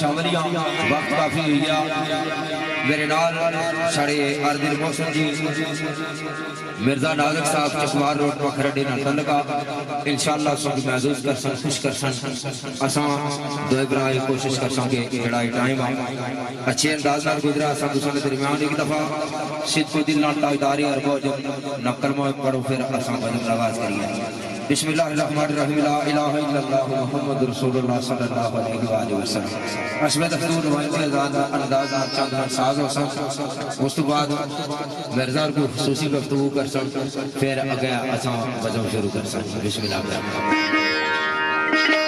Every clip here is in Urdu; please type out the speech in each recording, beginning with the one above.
شاملیاں وقت کافی ہوئی گیا۔ میرے نال ساڑے اردل محسن جی۔ مرزا نازک صاحب چکوار روڈ پر کھرڈے نہ تلقا انشاءاللہ سنگ محضوظ کر سن خوش کر سن اساں دو ابراہی کوشش کر سن کے جڑائی ٹائم اچھے انداز نال گزرا اساں دوسرے درمیان ایک دفعہ۔ صدق و دل نال تاجداری اور بہت نقل موت پڑھو، پھر اساں بجم نواز کریے۔ بسم اللہ الرحمن الرحیم لا الہ الا اللہ محمد رسول اللہ صلی اللہ علیہ وآلہ وسلم اسم دفتور روایتی ازادہ اندازہ چاندہ ساز و سن اس تو بعد مرزار کو خصوصی گفتگو کر سن پھر اگیا اساں وزن شروع کر سن بسم اللہ الرحمن الرحیم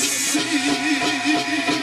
see.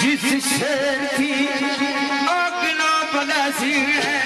جس شیر کی آگ نہ بڑا سی ہے۔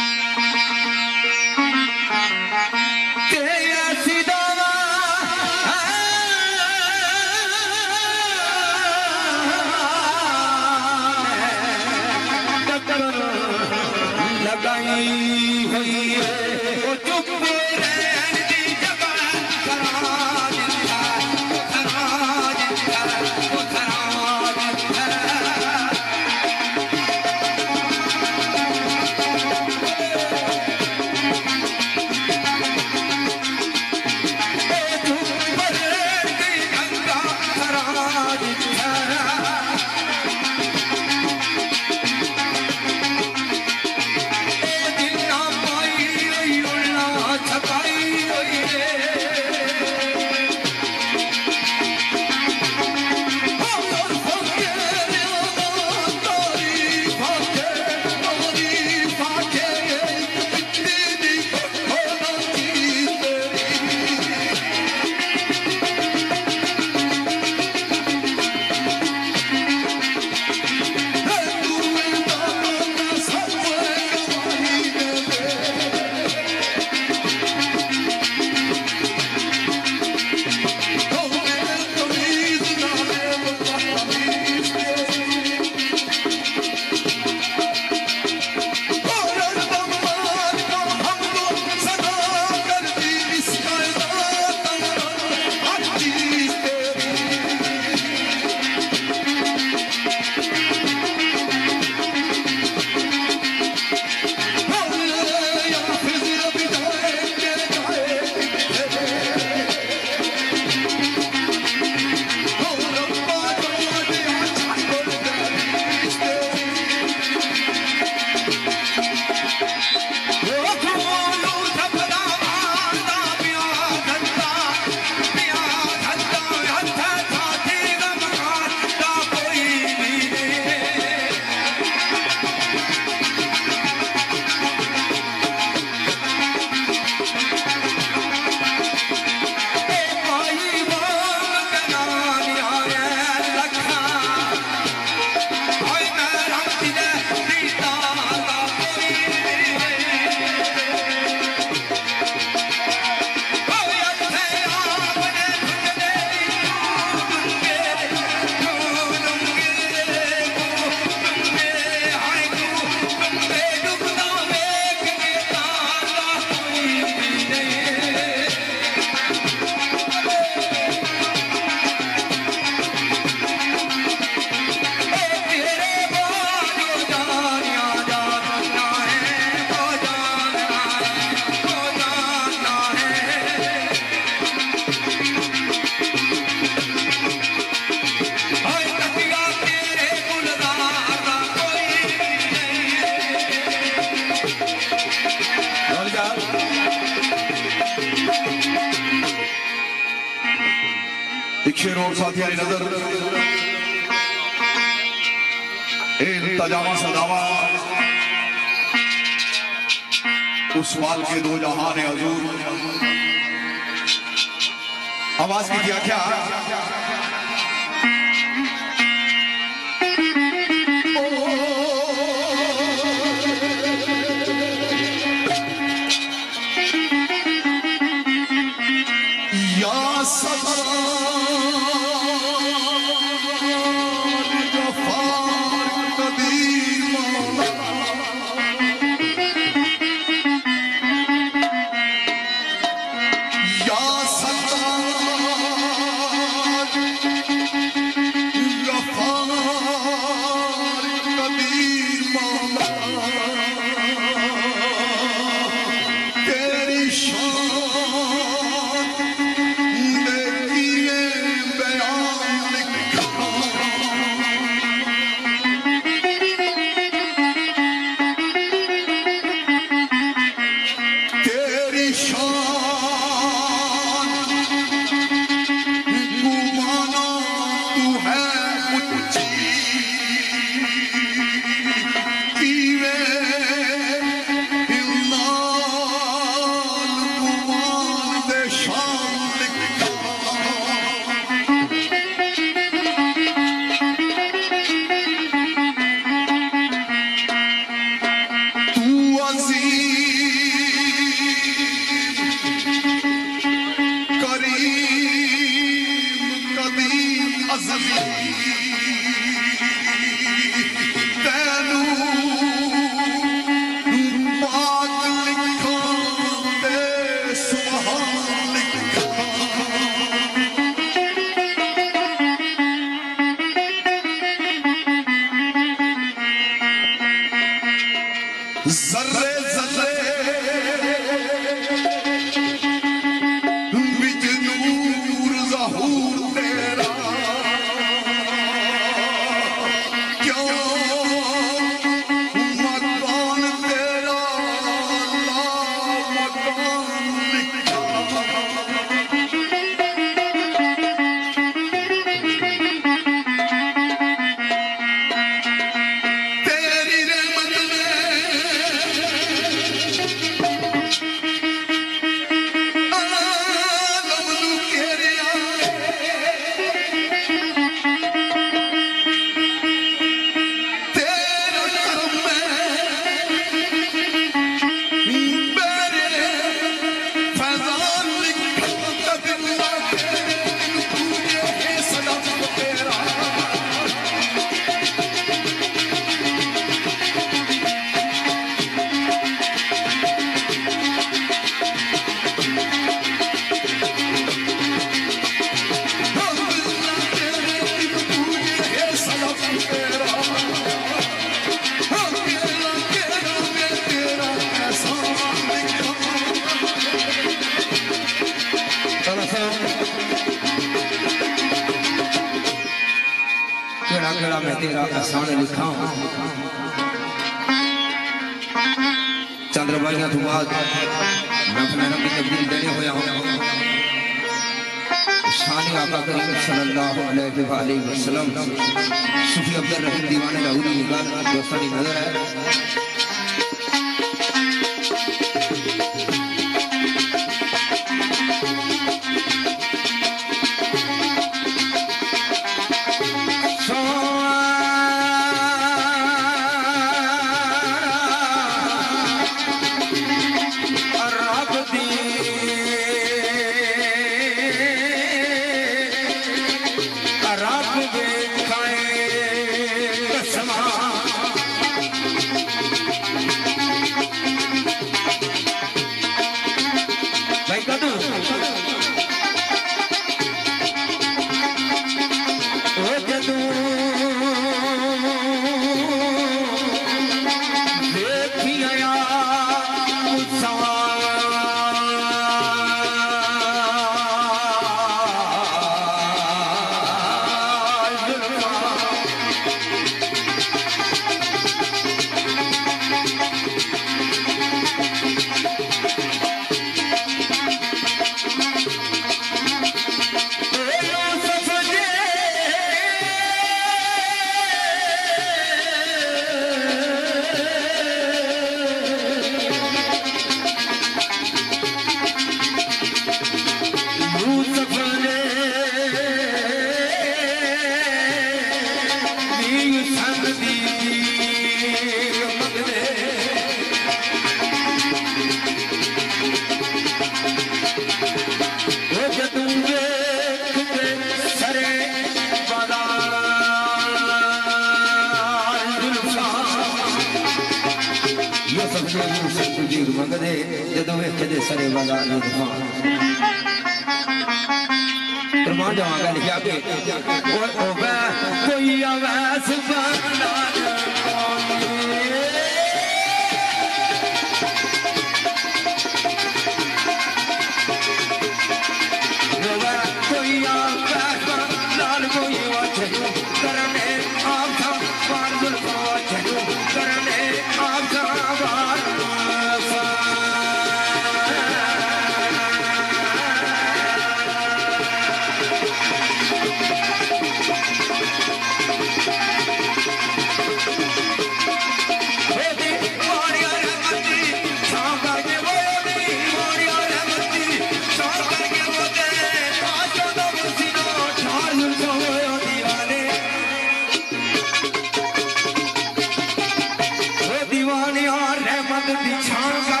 time.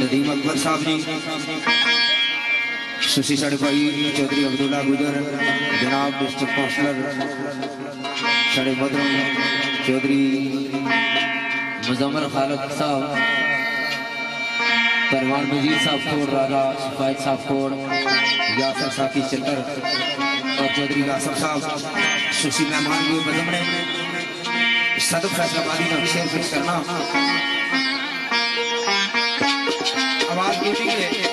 ندیم اکبر صاحب جی سوسی ساڑھے بھائی چودھری عبداللہ گجر، جناب ڈسٹرکٹ کونسلر، ساڑھے بدر چودری مزمر خالق صاحب، پروان مجید صاحب کوڑ، راجا شفایت صاحب کوڑ، یاسر ساکی چکر اور چودری یاسر صاحب شوشی مہمان بھی مزمرے صدق فیصل آبادی میں شیر پیش کرنا۔ آواز یہ کے لیے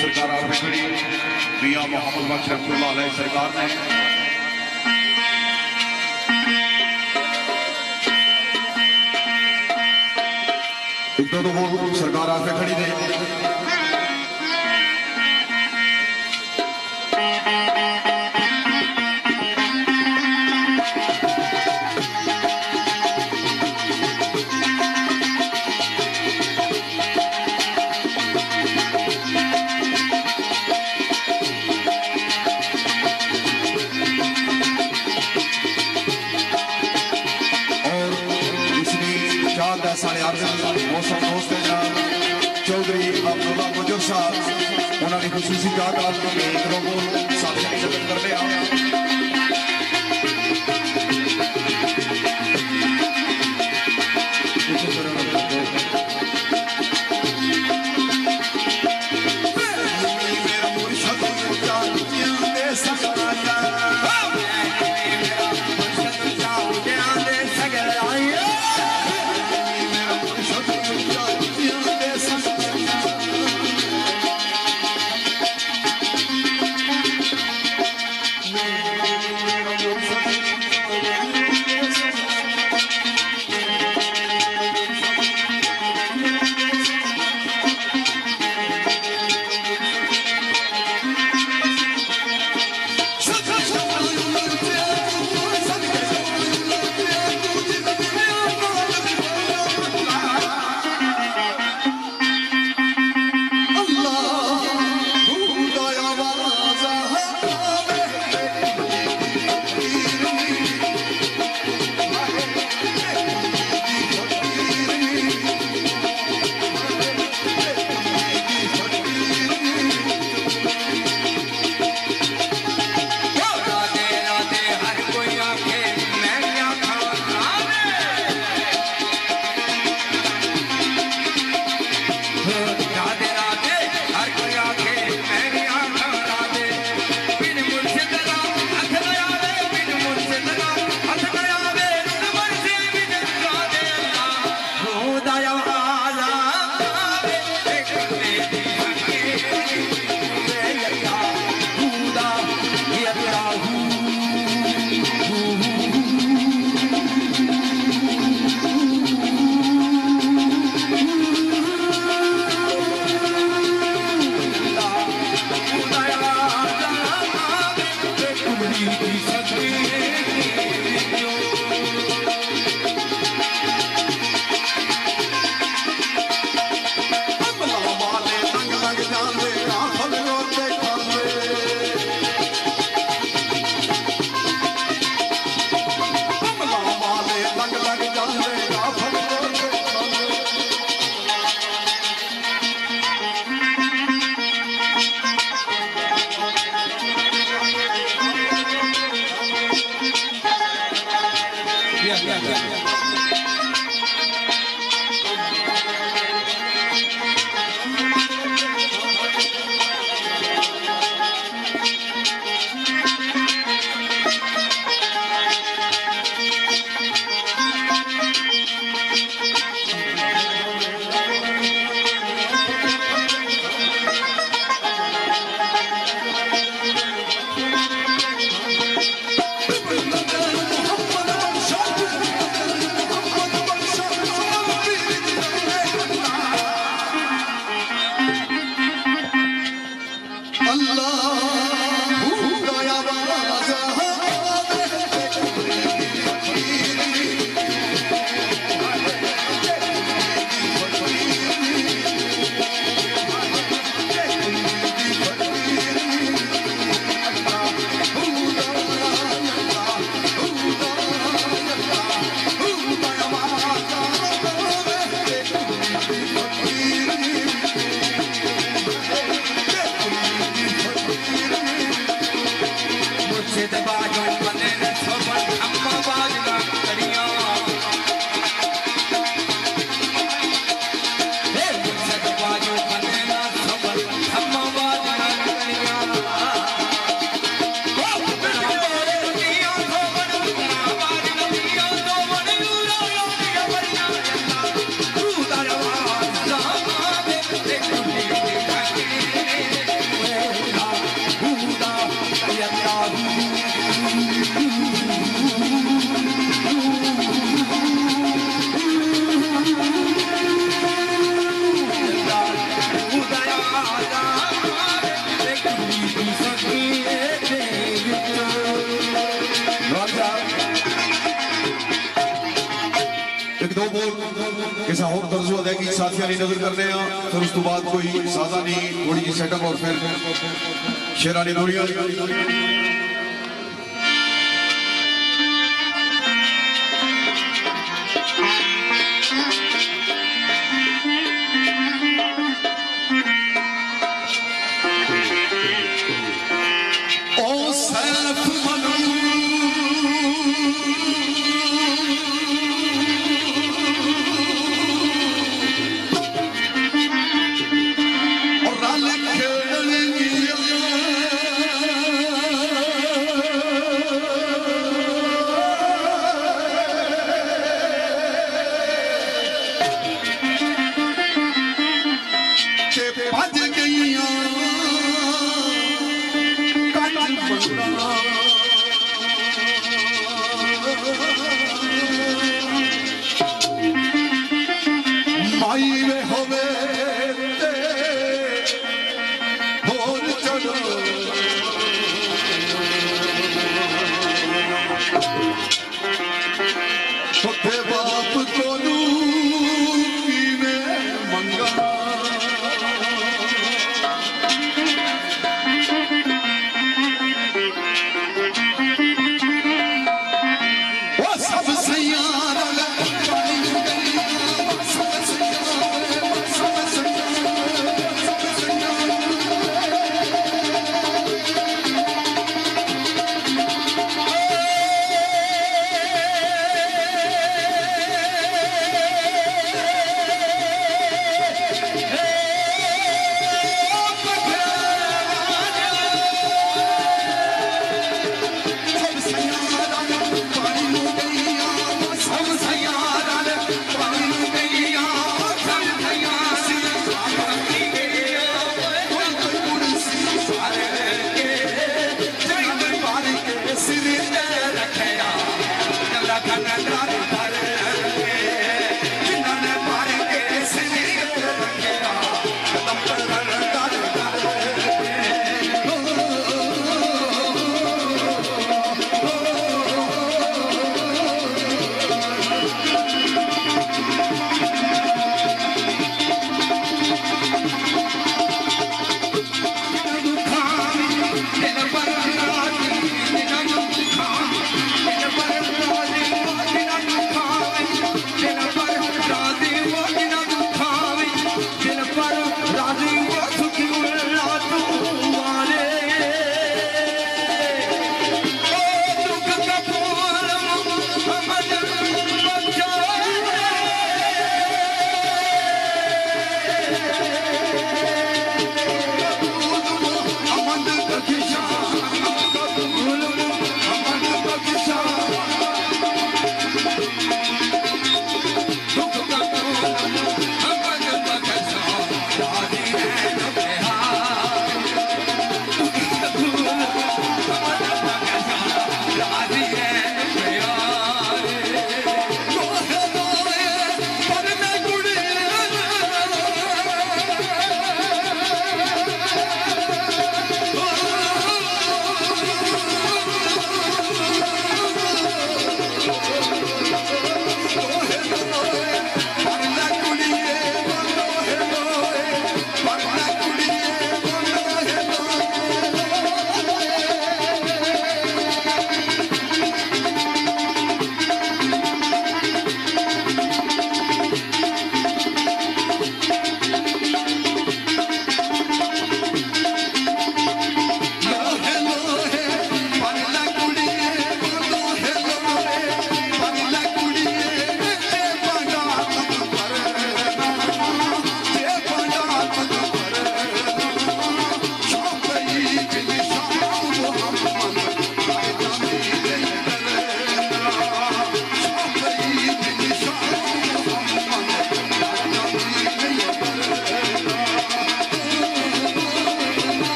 سرکار آپ کھڑی میاں محمد بخش رحمت اللہ علیہ سرکار نے۔ ایک دو دو بول سرکار آپ کھڑی نے صاحب انہوں نے خصوصی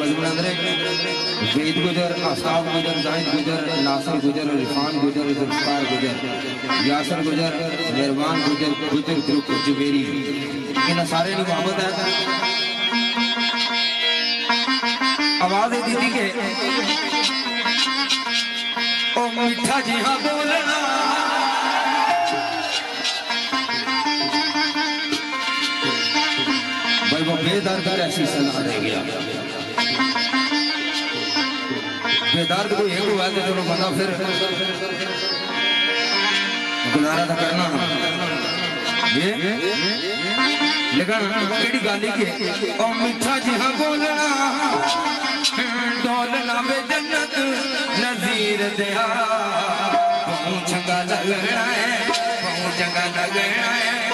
مضمون حضرت وید گجر اصحاب گجر زائد گجر ناصر گجر رفان گجر ذوالفقار گجر یاسر گجر مروان گجر گجر گروپ جبیری ان سارے نے محبت ہے۔ آواز دیدی کے۔ او مٹھا جی ہاں بولنا۔ بھائی وہ بے دردار ایسی سنا دے گیا۔ بیدار بھی کوئی ایک ہوا ہے چلو بندہ پھر گنارہ تھا کرنا۔ یہ لیکن کیڑی گالی کے او میٹھا جہاں بولا۔ دولنا بے جنت نظیر دیا۔ پہنچنگا لگنا ہے۔ پہنچنگا لگنا ہے۔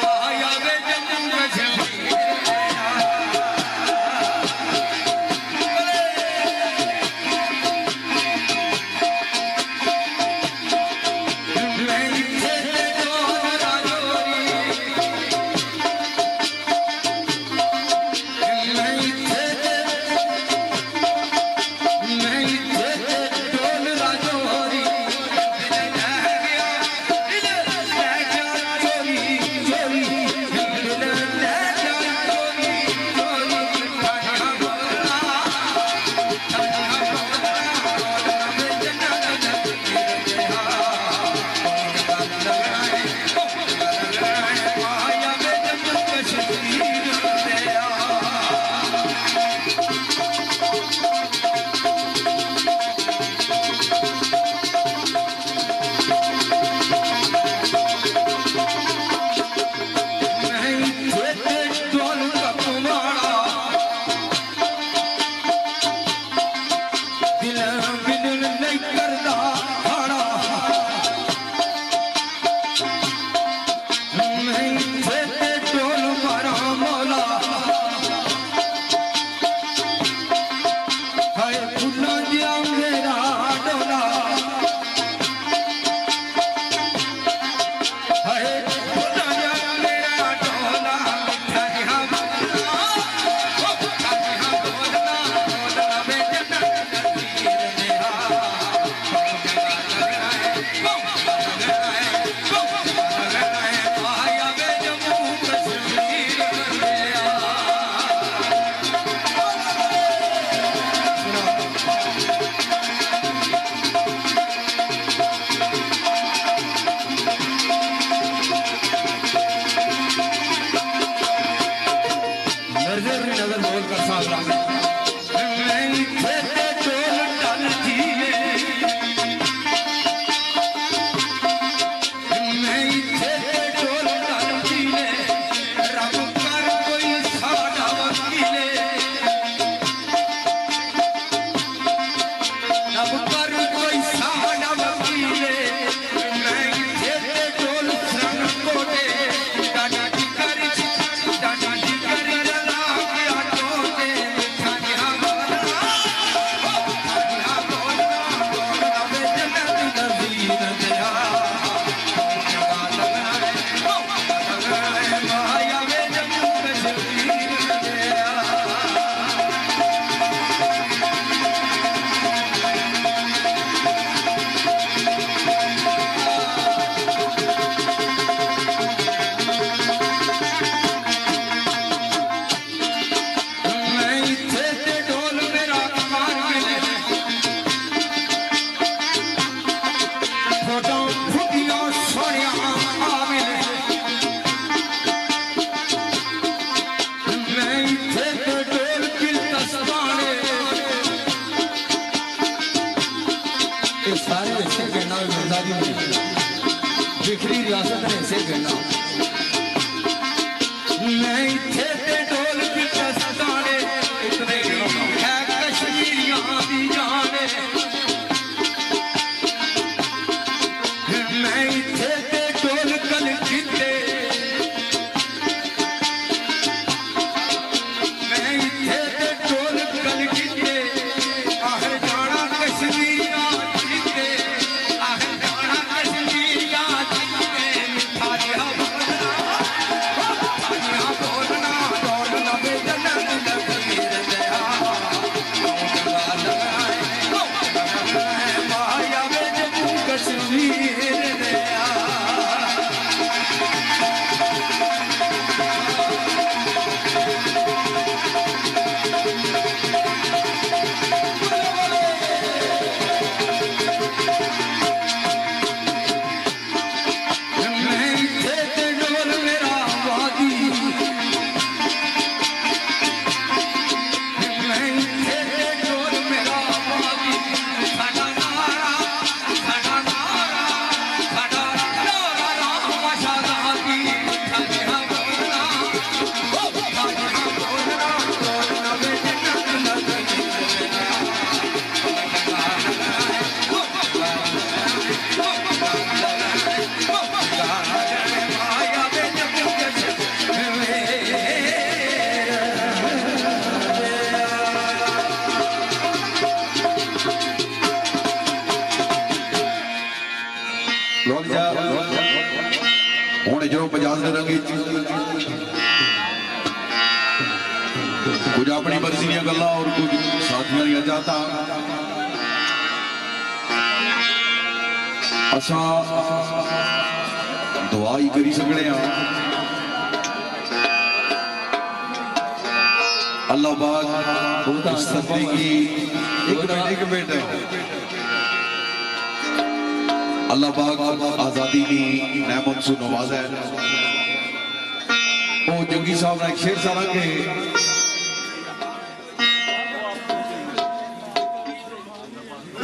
وہ جنگی صاحب نے ایک شیر سارا کہ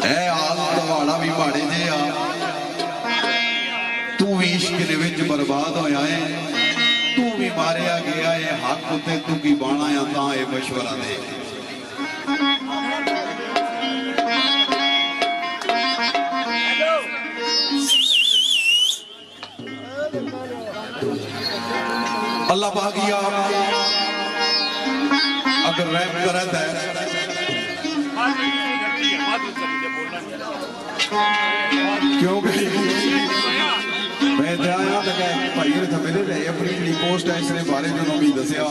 اے آل دواڑا بھی ماڑے جے آ تو بھی عشق دے برباد ہویا ہے تو بھی ماریا گیا ہے حق تے تو کی بانا یا تاں اے مشورہ دے اللہ پاک یا اگر رحم کرتا ہے۔ کیونکہ میں تے آیا تے کہ بھائی نے تھا میرے لیے اپنی جڑی پوسٹ ہے، اس نے بارے جو نومی دسیا۔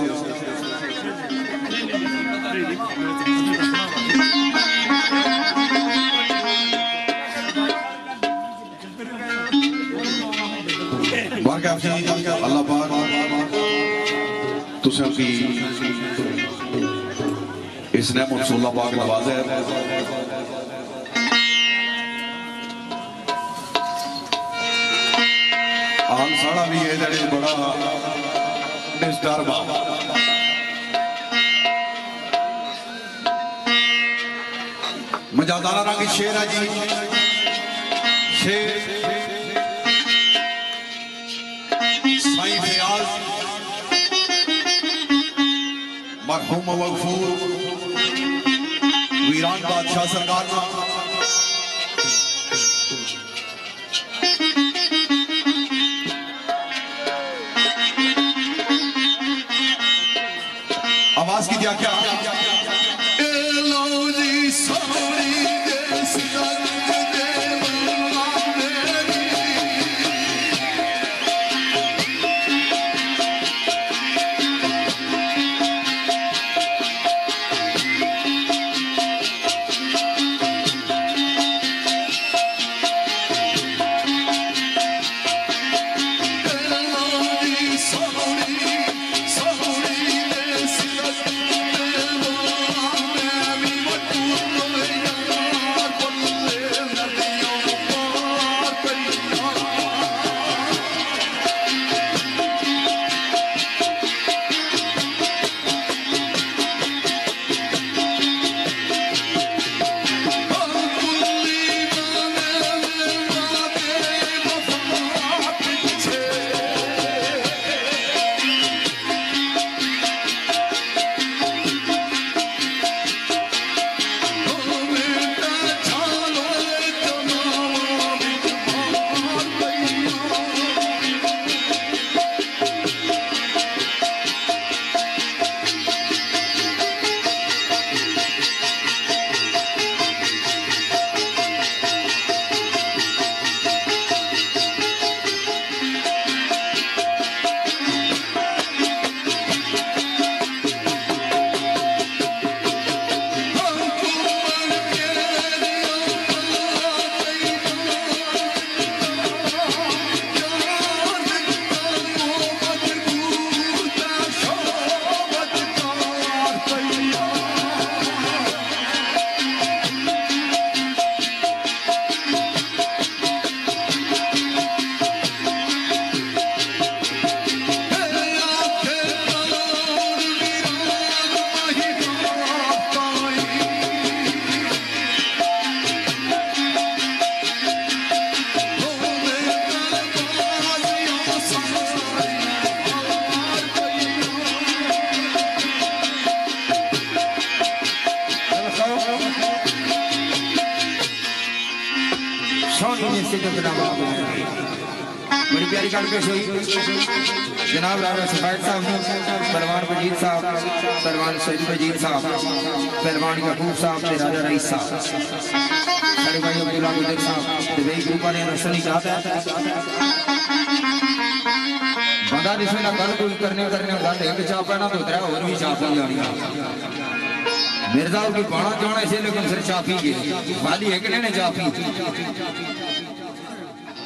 کی اس نعمت سے اللہ پاک نوازے آن ساڑا بھی ہے جڑے بڑا ڈسٹرب آ مجادانہ رنگ شیر ہے جی شیر ہم وغفور ویران بادشاہ سرکار کا۔ آواز کی کیا کیا؟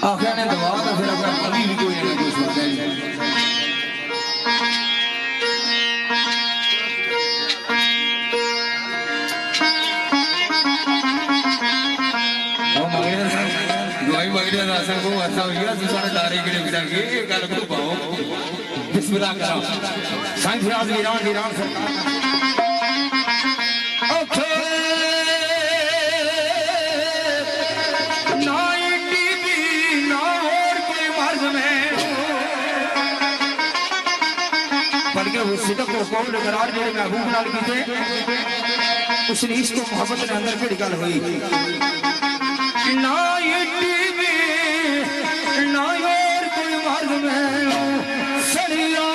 آخر نے دباؤ تو پھر اپنا کبھی بھی کوئی نہ کوئی سوچا ہی بسم اللہ کرام سائنس راز ویران ویران سرکار صدق و قول قرار میرے محبوب نال کیتے اس نے اس کو محبت نے اندر پھر گل ہوئی۔ نائٹی میں نائر کوئی مرد میں سڑیا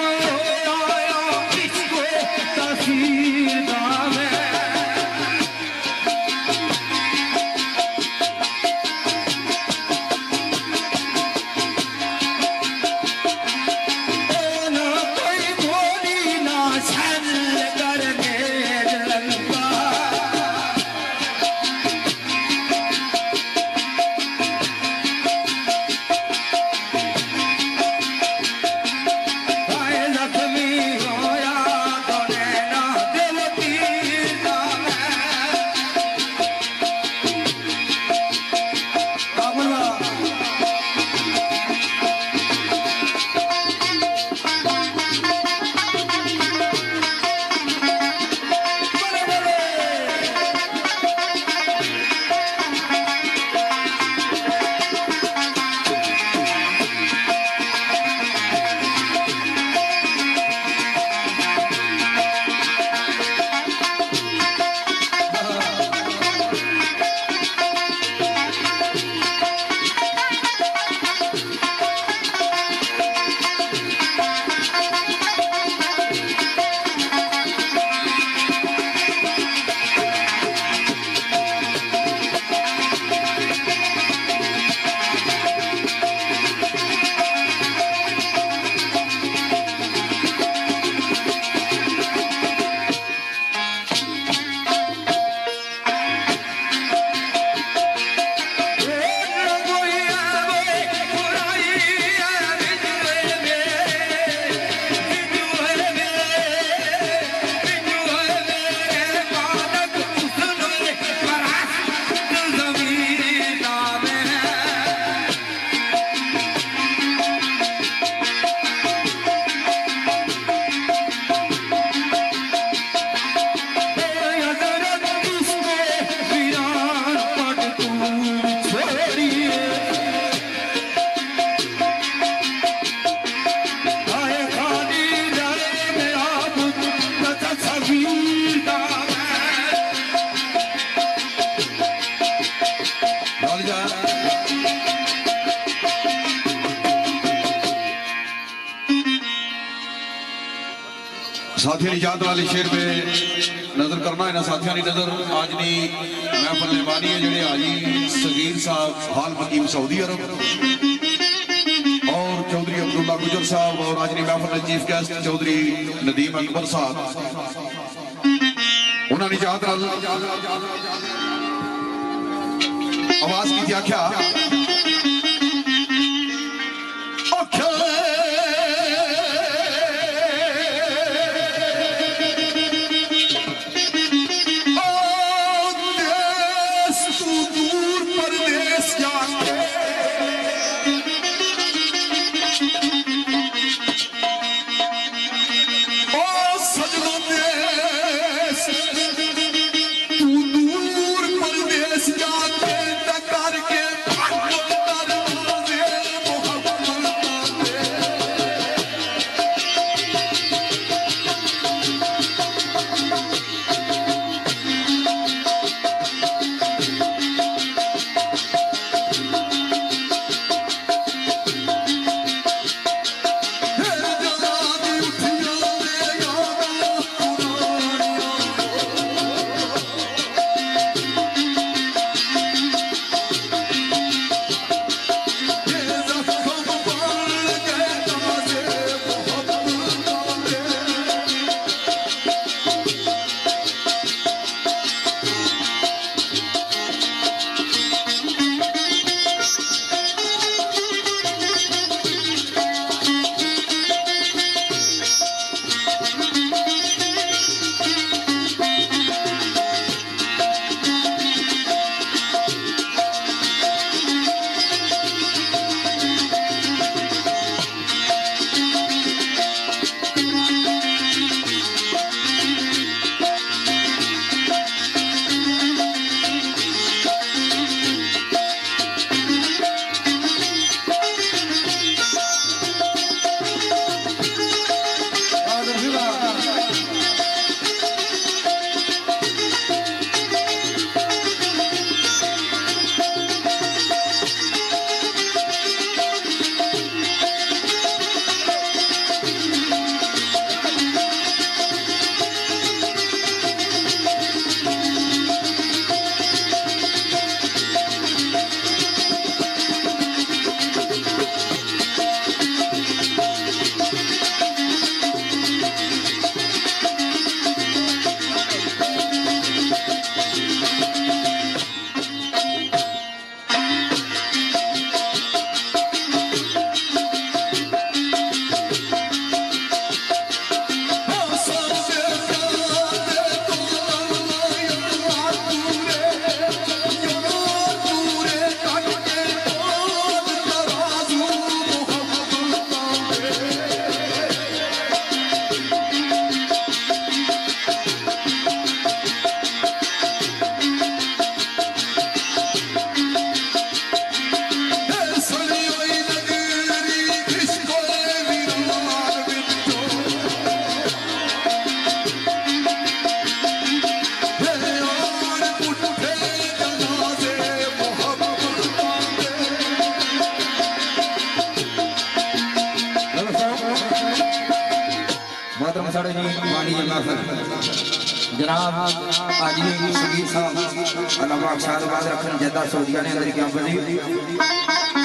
رکھن جدہ سعودیہ نے اندر کیا بلی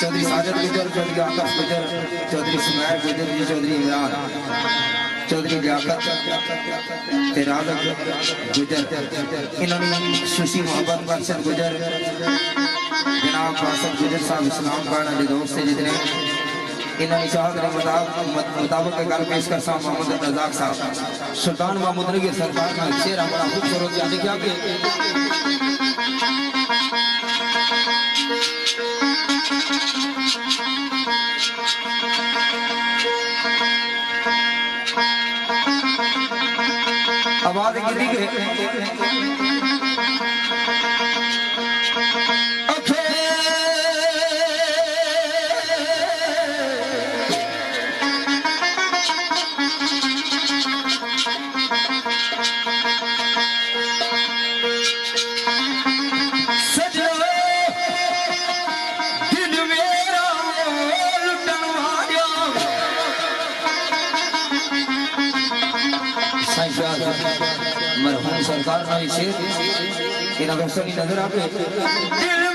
چودری ساجد گجر چودری آقف گجر چودری سمیر گجر جی چودری عمران چودری لیاقت تیرادک گجر، انہوں نے شوشی محبت مرشد گجر، جناب فاسد گجر صاحب اسلام پڑھنا جی دوست سے جتنے، انہوں نے چاہت نے مطابق کے گل پیش کر سا، محمد رزاق صاحب۔ سلطان محمد رگی سرکار کا شیر ہمارا خوبصورت یاد کیا کہ آواز گری گئے انہاں دوستوں کی نظر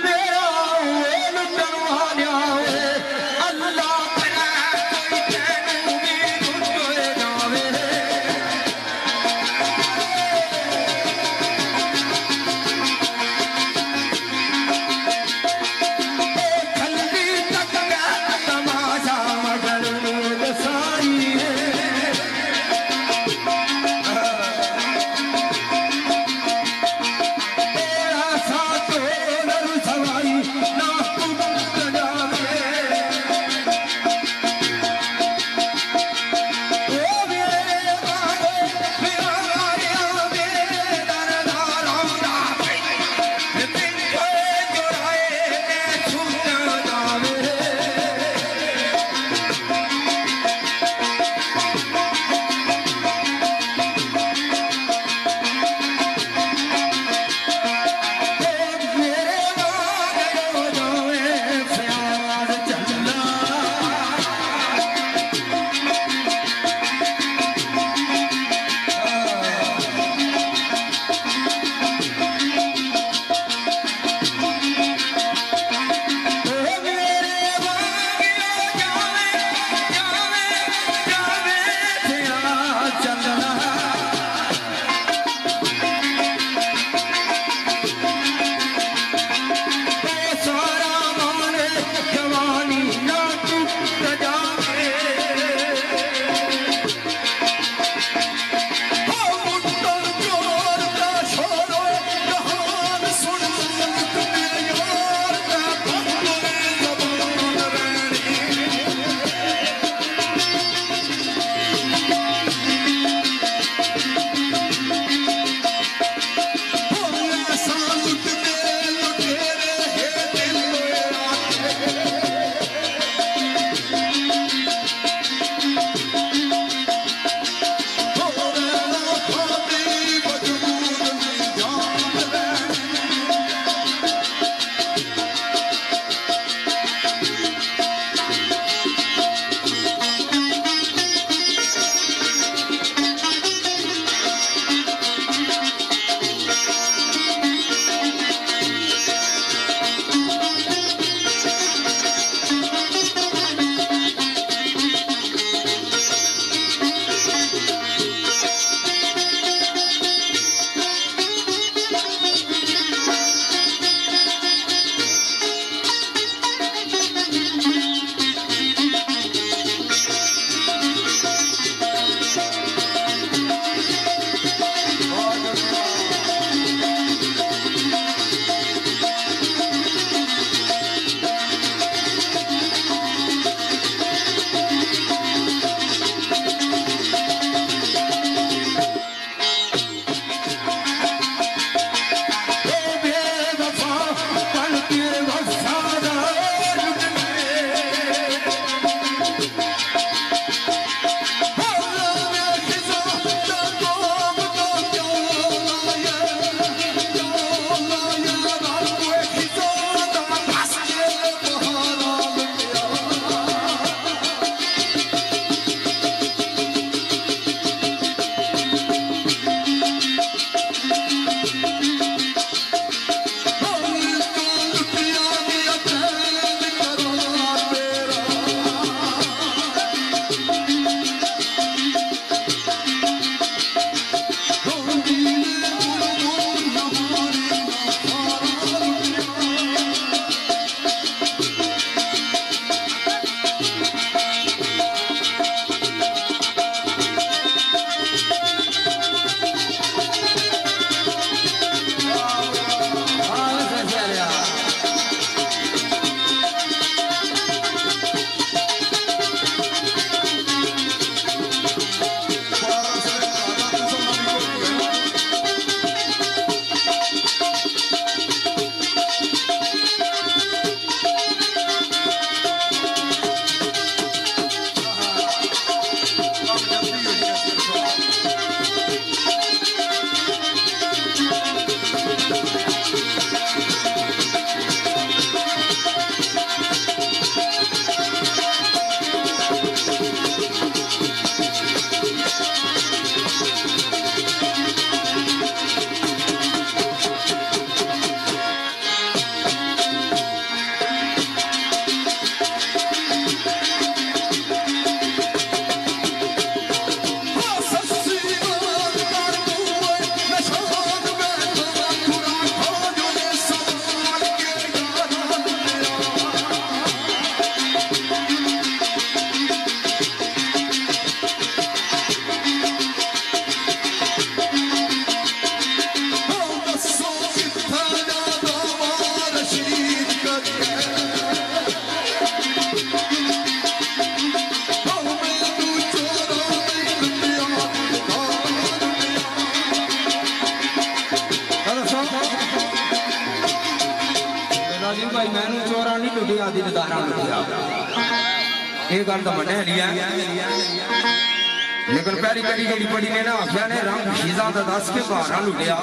سہارا لٹیا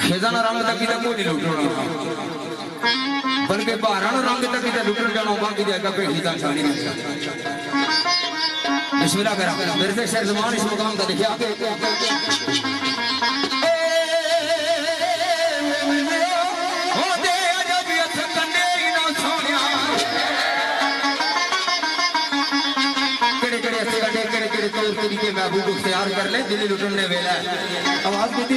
خزانہ رنگ تک کیتا کوئی نہیں لٹنا بلکہ بہاران رنگ تک کیتا لٹن جانا باقی دے گا پیڑی دا چھانی بسم اللہ کرا میرے سے شہر زمان اس مقام کا دیکھا لکھیا محبوب اختیار کر لے دلی لٹنے ویلا ہے۔ ہاں، آواز کی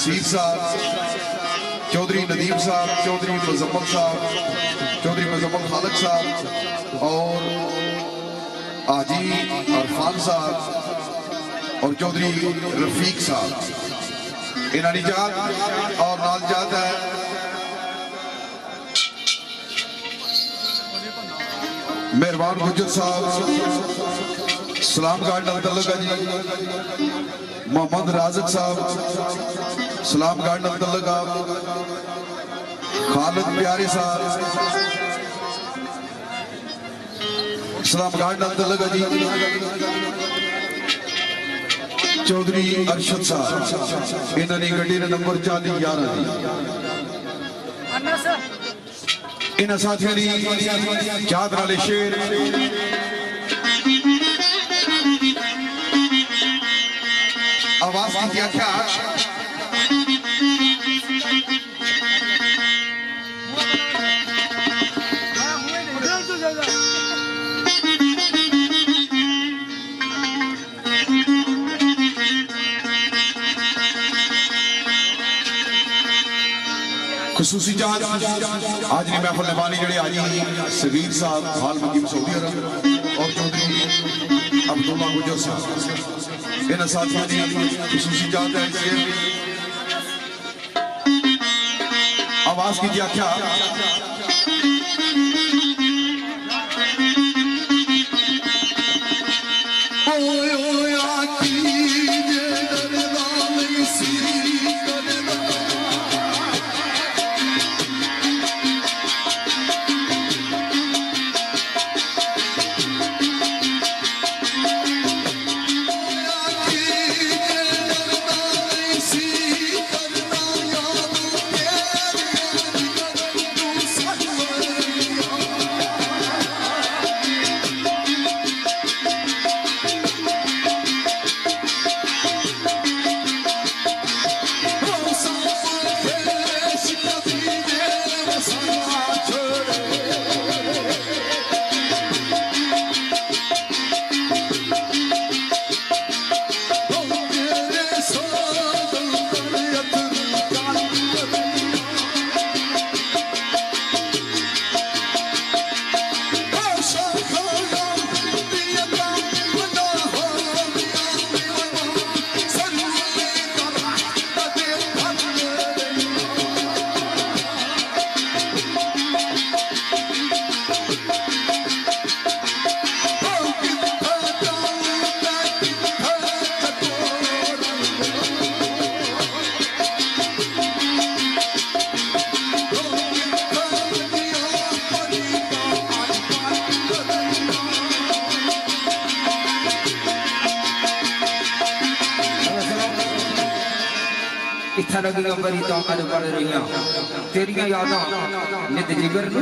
نصیب صاحب چودری ندیم صاحب چودری مزمت صاحب چودری مزمت خالق صاحب اور آجی عرفان صاحب اور چودری رفیق صاحب۔ انانی جات اور نال جات ہے۔ مہربان گجر صاحب، سلام گارڈ الگ جی۔ محمد رازق صاحب سلام گارڈ عبداللہ کا خالد پیارے صاحب اسلام گارڈن عبداللہ کا جی۔ چودری ارشد صاحب انہوں نے گڈی نے نمبر چالی گیارہ دی۔ انہاں ساتھیوں نے چادر والے شیر۔ آواز کی کیا کیا خصوصی جان آج نے محفل نبانی جڑے آجی سبیر صاحب خال مقیم جی سعودی عرب۔ اور چودری عبداللہ گجر صاحب۔ ان ساتھیوں نے خصوصی جان ہے، اس آواز کی کیا کیا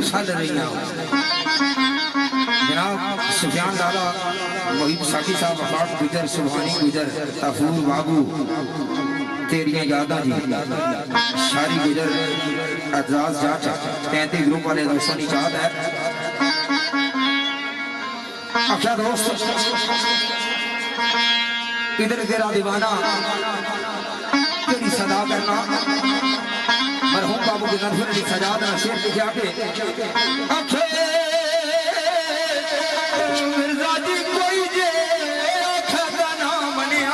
سال رہنا جناب سفیان لالا محیب ساکی صاحب حاک گجر سبحانی گجر تفور بابو، تیری یادہ جی۔ شاری گجر اعتراض جا چاہتا تینتی گروپ والے دوستانی چاہتا ہے۔ اکیا دوست، ادھر تیرا دیوانا تیری صدا کرنا؟ مرحوم بابو کی نظر نے سجا شیر پہ جا کے اکھے مرزا کوئی جے آکھا دا نام منیا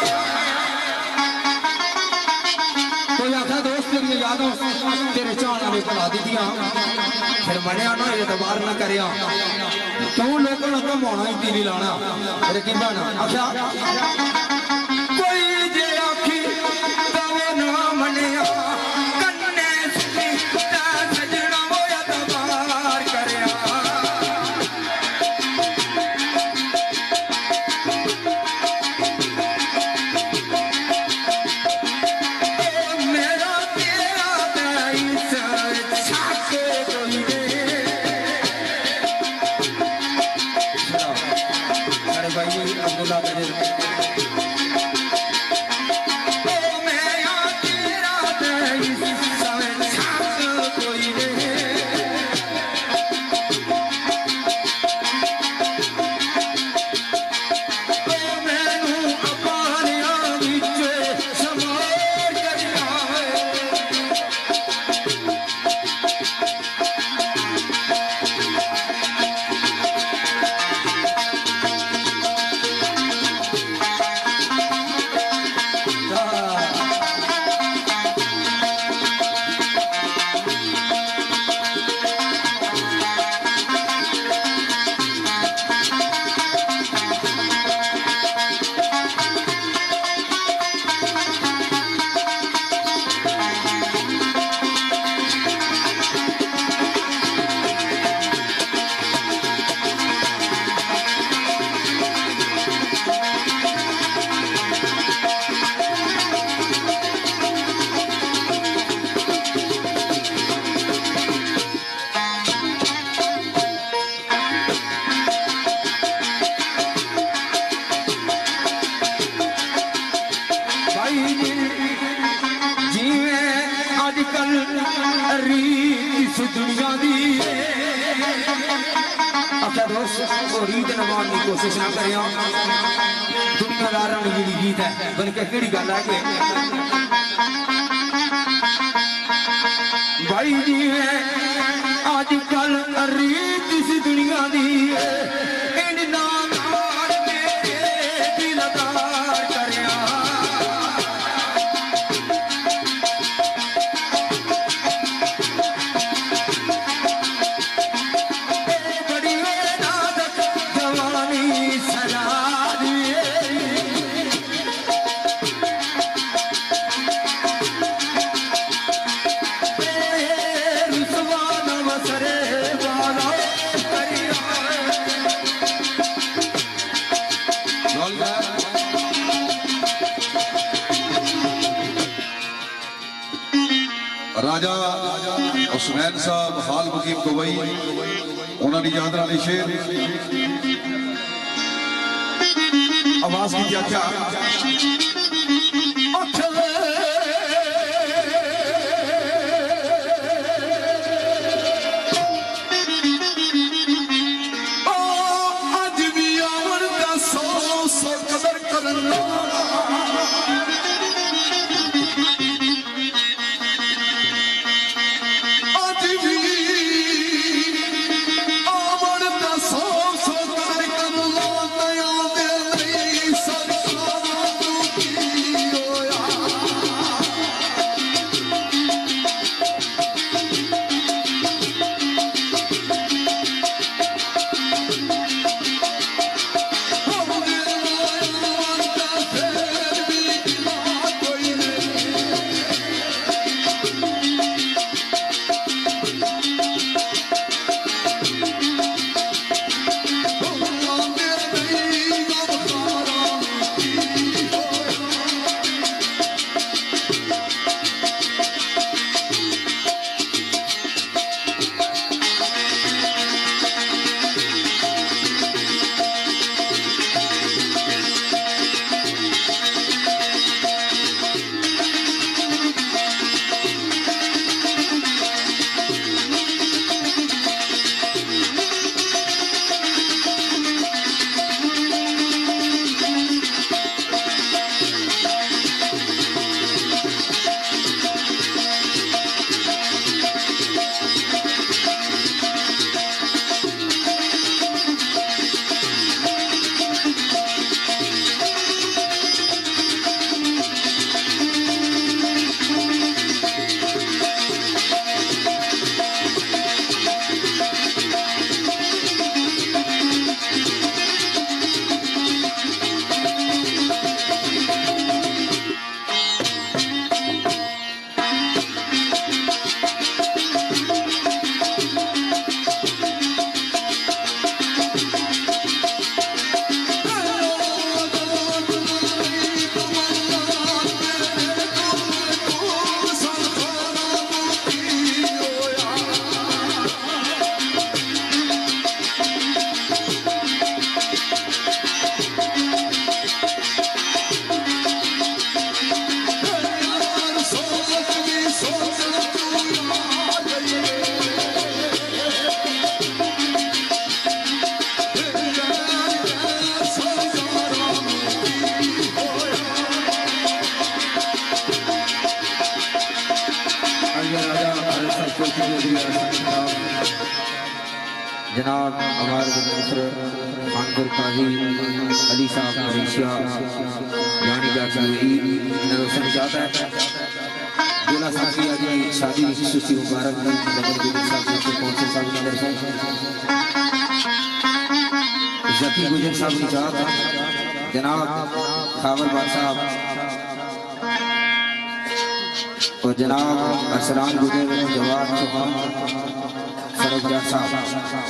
کوئی آکھا دوست تیری یادوں تیرے چانا میں پڑھا دی دیا ہاں۔ پھر منیا نہ اعتبار نہ کریا ہاں۔ کیوں لوگوں نے کم ہونا ہی تیری لانا؟ میرے کی بانا آکھا کوئی جے آکھی تو وہ نہ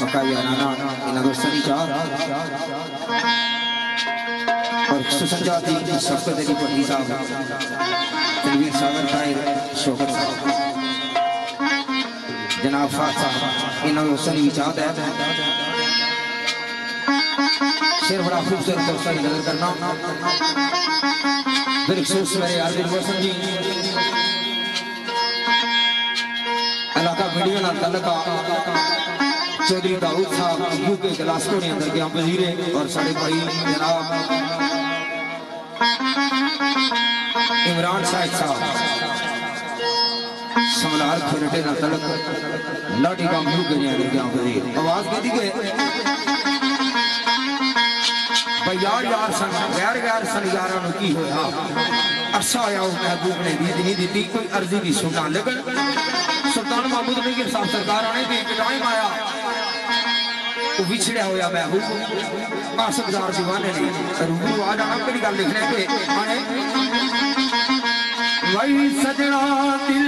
مکائی آنانا انہا دوستانی چاہت اور خصوصاً جاتی شفقت علی پٹھی صاحب تنویر ساگر طاہر شوکت صاحب جناب فات صاحب انہا دوستانی چاہت ہے شیر بڑا خوبصورت دوستانی نظر کرنا۔ بالخصوص میرے عربی موسم جی علاقہ ویڈیو نہ تعلقہ چودری داؤد صاحب یو کے گلاسکو نے اندر گیا وزیرے اور ساڑے بھائی جناب عمران صاحب صاحب۔ سملار کھرٹے نہ تعلق لاٹی کام یو کے اندر گیا وزیر۔ آواز کی دی گئے۔ بیار یار سن، غیر غیر سن یارانو کی ہویا؟ عرصہ آیا ہوں، محبوب نے دید نہیں دیتی، کوئی عرضی کی سننا۔ لیکن سلطان محمود نے کہ صاحب سرکار آنے دی کہ ٹائم آیا۔ بچھڑیا ہویا محبوب آسک دار دیوانے نے روبرو آج آپ کے گل لکھنے پہ آنے۔ وہی سجنا دل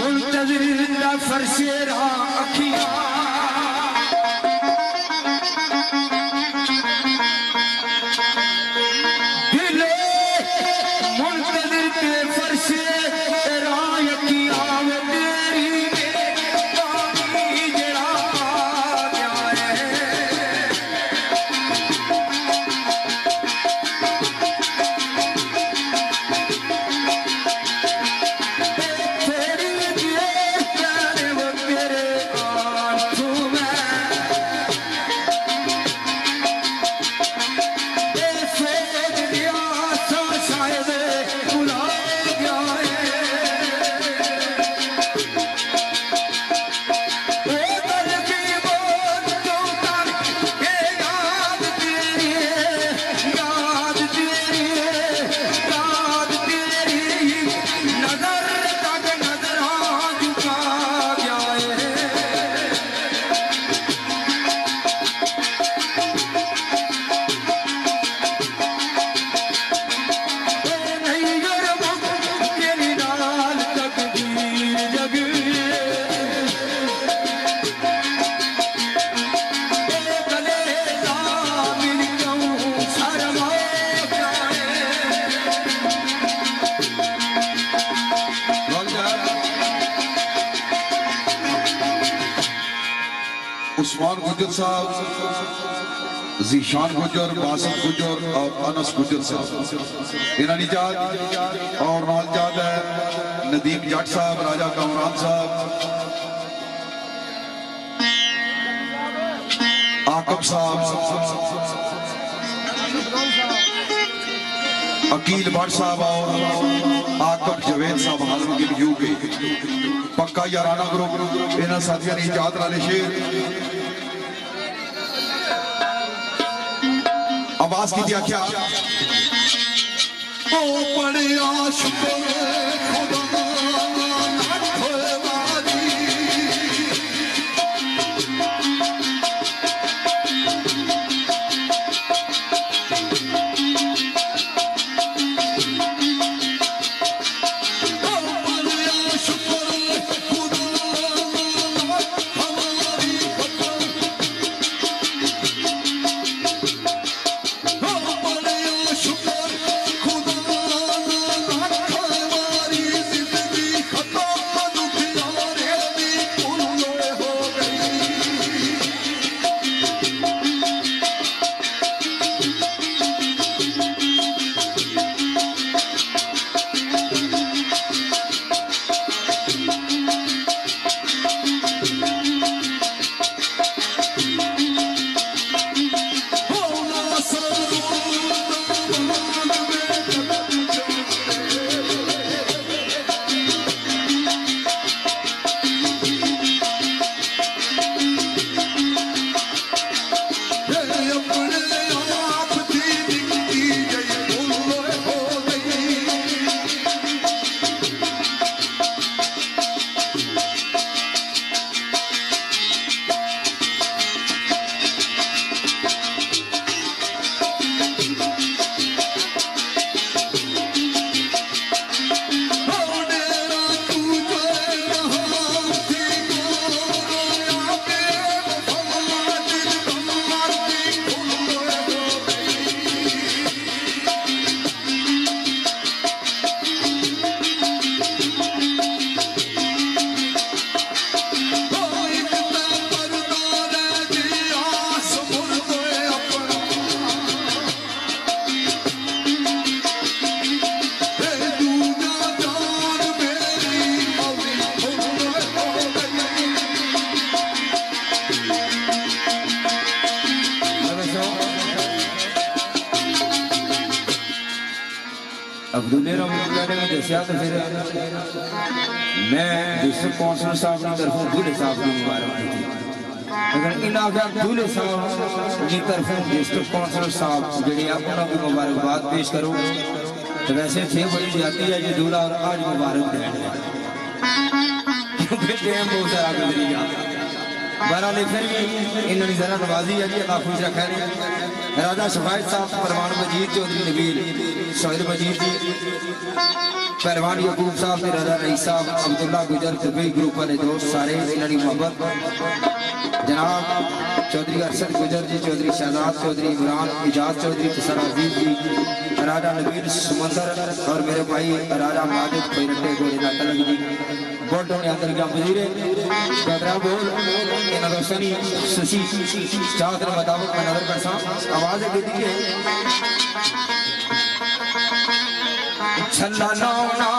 منتظر دا فرشیرہ صاحب انہاں نجات اور نال جاد ہے، ندیم جٹ صاحب، راجہ کامران صاحب۔ آقب صاحب۔ عقیل بھٹ صاحب اور آقب جوید صاحب حاضر کے یو کے پکا یارانہ گروپ، انہاں ساتھیاں نے اجازت رالے شیر۔ آواز کی دیا کیا او پڑیا شکر جاتی ہے، یہ دولہ اور آج مبارک دیں گے کیونکہ ٹیم بہت سارا گزری جاتا بہرحال پھر بھی انہوں نے ذرا نوازی ہے جی اللہ خوش رکھا ہے راجہ شفایت صاحب، پروان مجید چودھری نبیل شہر مجید جی پہلوان یعقوب صاحب تے راجہ رئیس صاحب، عبداللہ گجر دبئی گروپ والے دوست سارے انہوں نے محبت۔ جناب چودھری ارشد گجر جی چودھری شہزاد چودھری عمران، اجاز چودھری تسر عزیز جی۔ راجہ نبیر سمندر اور میرے بھائی راجہ ماجد پیرٹے گوڑے نہ تلگ جی بہت دونے اندر گیا مزیرے قدرہ بول، انہوں نے سنی سسی چاہت نے مطابق میں نظر کرسا آوازیں دیتی ہے چھلا نونا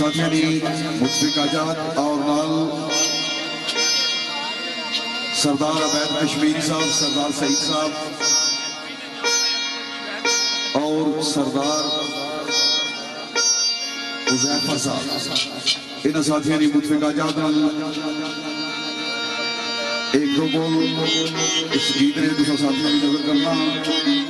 ساتھ میں میری متفق آجات اور نال سردار عبید کشمیری صاحب، سردار سعید صاحب اور سردار حزیفہ صاحب۔ ان ساتھیوں نے مطفقہ آجات نال ایک دو بول، اس گیت نے دوسرا ساتھیوں نے نظر کرنا۔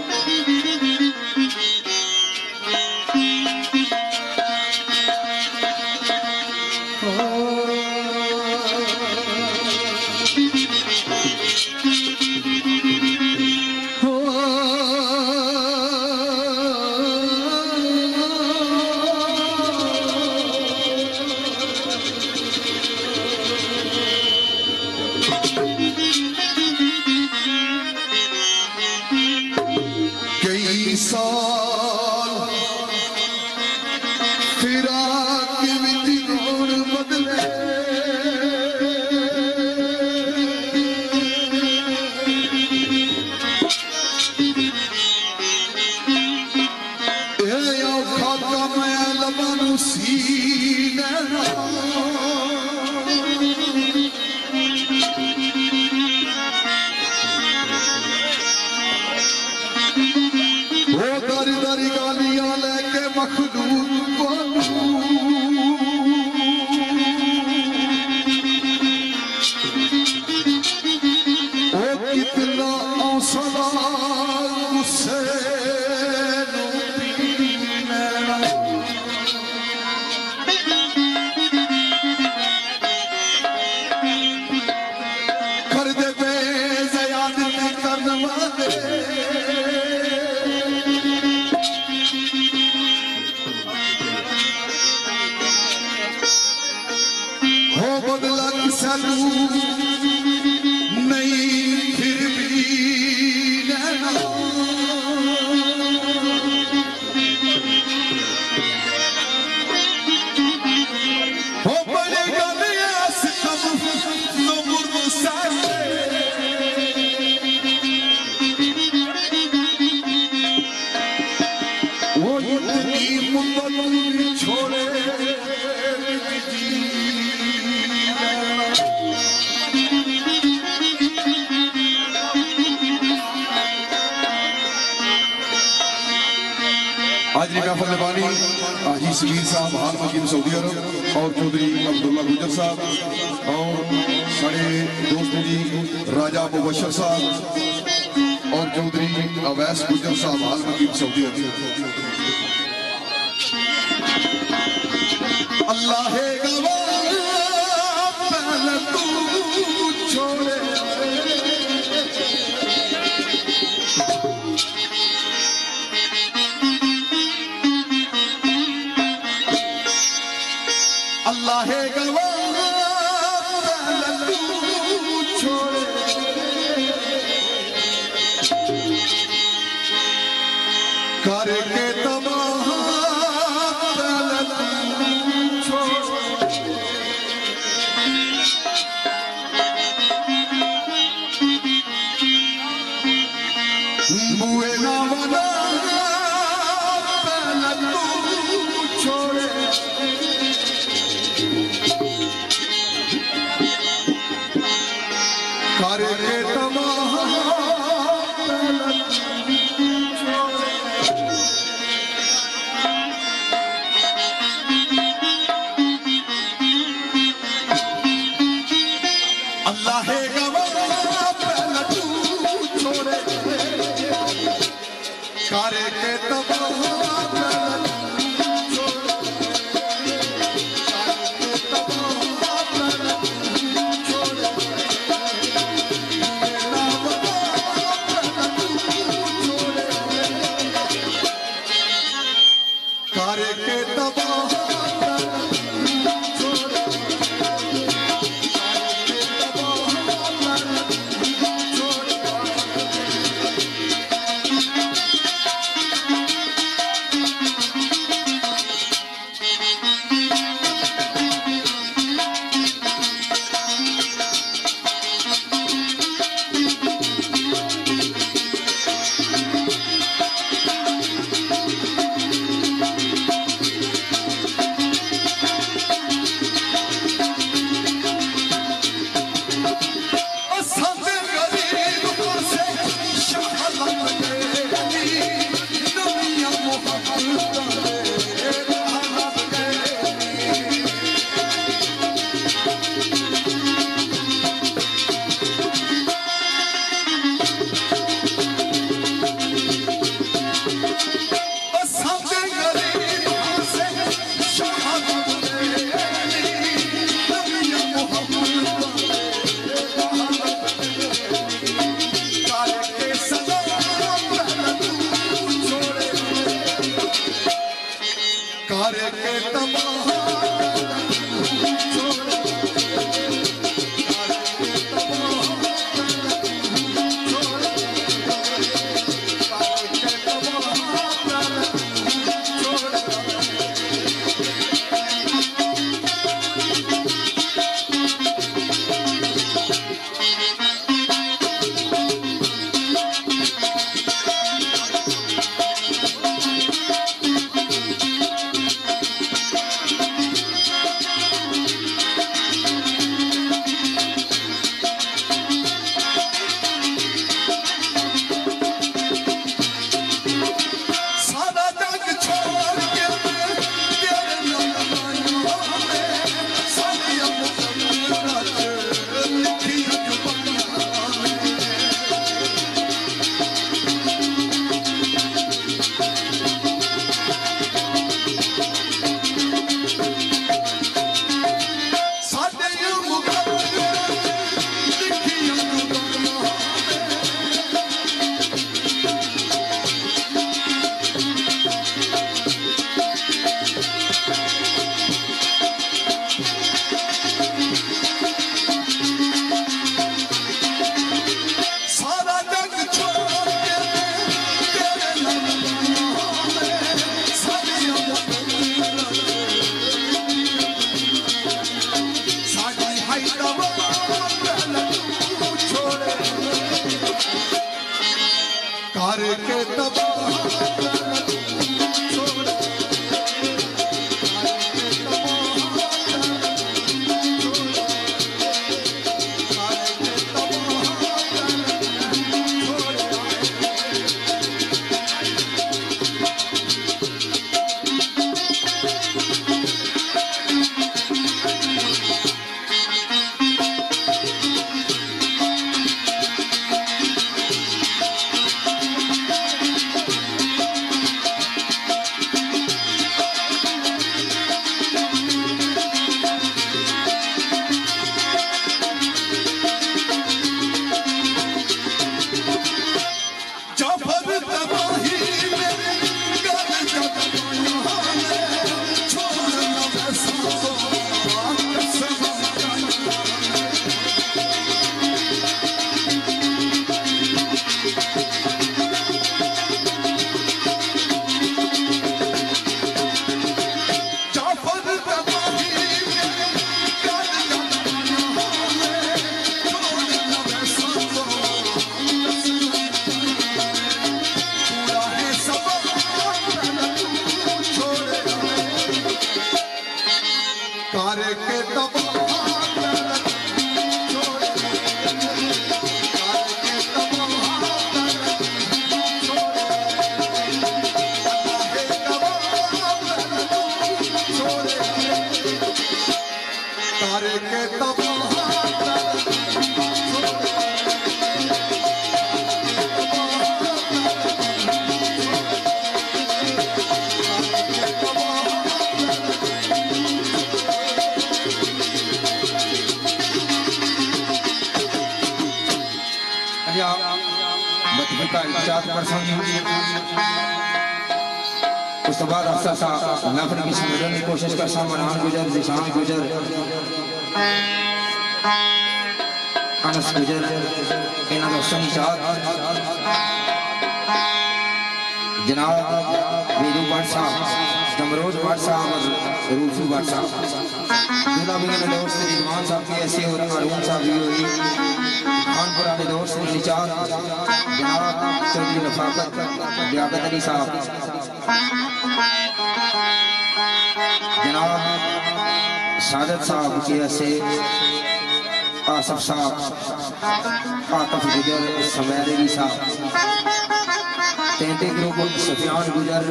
جان گجر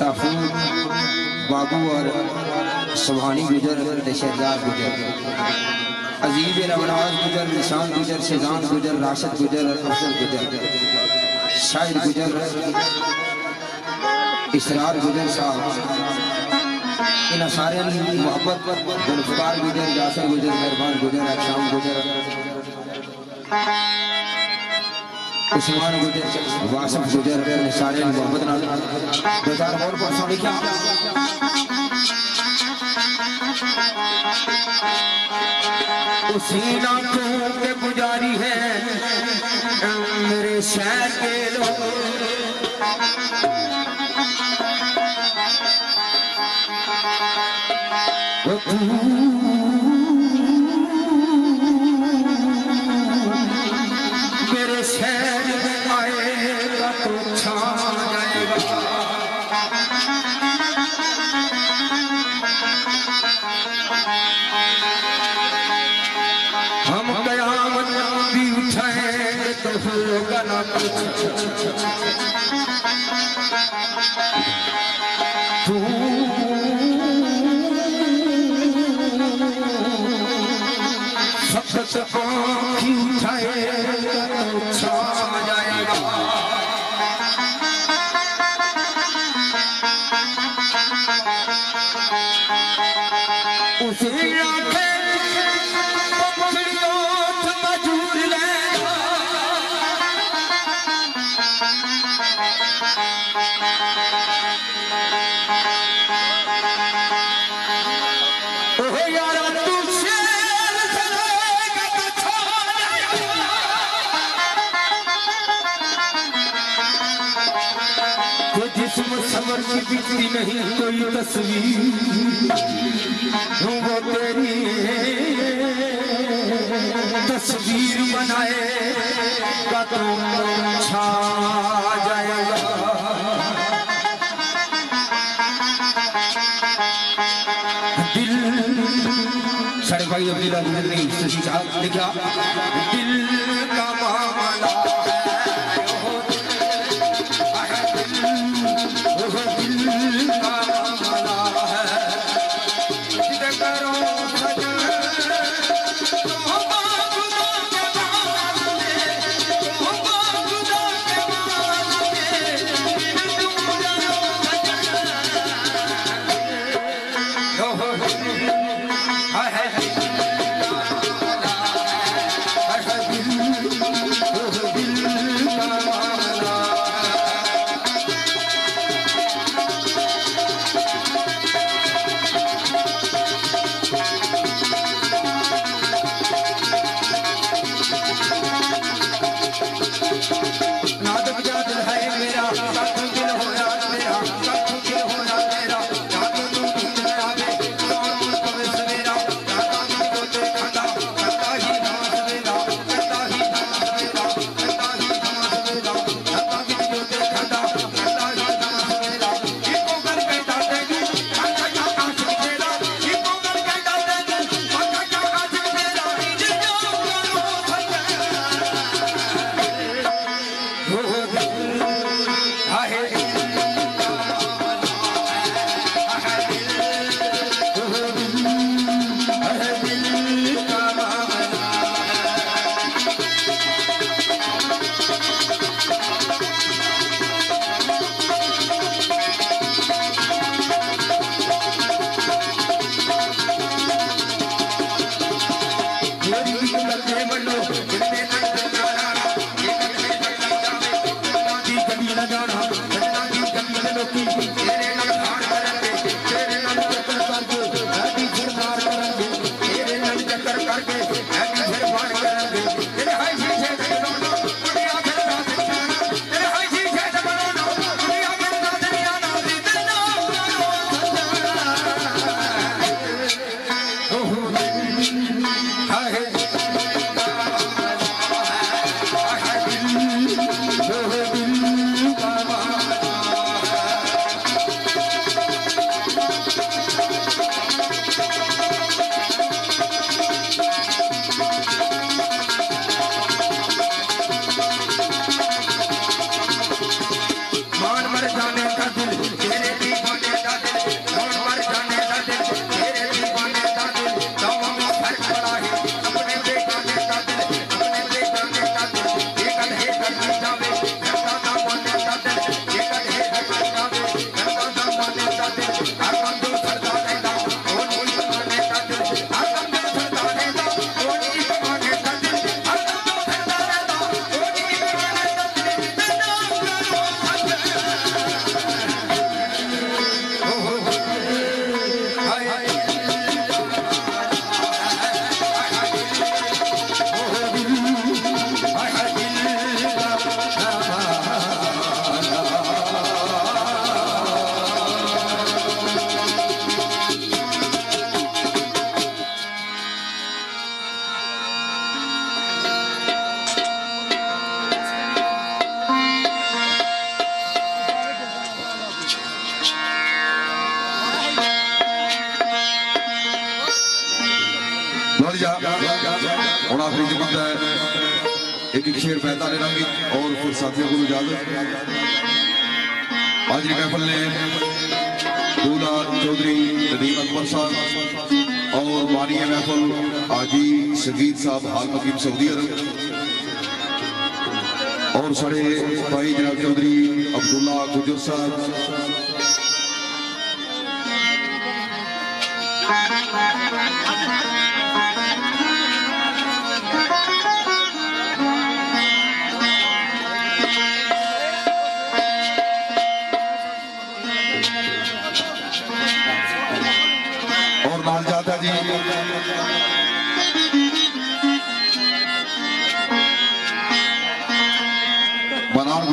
تفور بابو اور سبحانی گجر دشہدار گجر عزیب نوناز گجر نشان گجر شیزان گجر راشد گجر افضل گجر شاید گجر اسرار گجر صاحب ان سارے محبت گلفکار گزر، یاسر گزر، مہربان اکشام گجر گزر۔ عثمان گزر واسف گزر نثار محمد ناظر بیدار اور پرسوں لکھا اسی ناکوں کے پجاری ہے میرے شہر کے لوگ۔ Sing نہیں کوئی تصویر وہ تیری تصویر بنائے کا چھا جائے دل سڑے بھائی عبداللہ مہرنی سشی صاحب کیا دل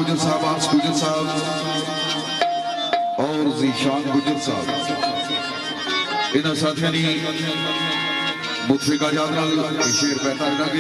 گجر صاحب آپس گجر صاحب اور ذیشان گجر صاحب۔ انہاں ساتھیاں نے متفقہ جات نال شعر پیدا کر